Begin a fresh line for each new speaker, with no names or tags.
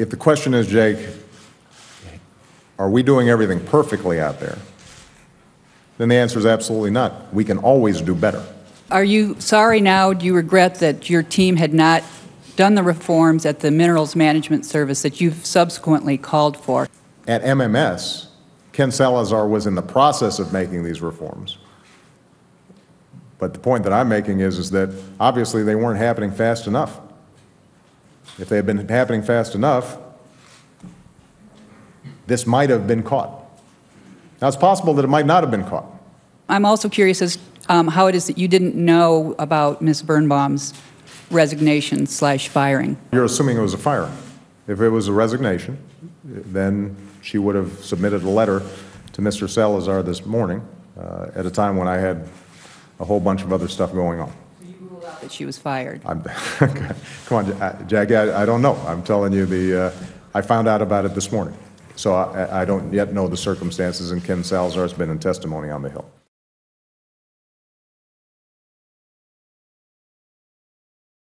if the question is, Jake, are we doing everything perfectly out there? Then the answer is absolutely not. We can always do better.
Are you sorry now, do you regret that your team had not done the reforms at the Minerals Management Service that you've subsequently called for?
At MMS, Ken Salazar was in the process of making these reforms. But the point that I'm making is, is that obviously they weren't happening fast enough. If they had been happening fast enough, this might have been caught. Now, it's possible that it might not have been caught.
I'm also curious as um, how it is that you didn't know about Ms. Birnbaum's resignation slash firing.
You're assuming it was a firing. If it was a resignation, then she would have submitted a letter to Mr. Salazar this morning uh, at a time when I had a whole bunch of other stuff going on.
That she was fired.
I'm, come on, Ja- Jackie, I, I don't know. I'm telling you the, uh, I found out about it this morning. So I, I don't yet know the circumstances, and Ken Salazar's been in testimony on the Hill.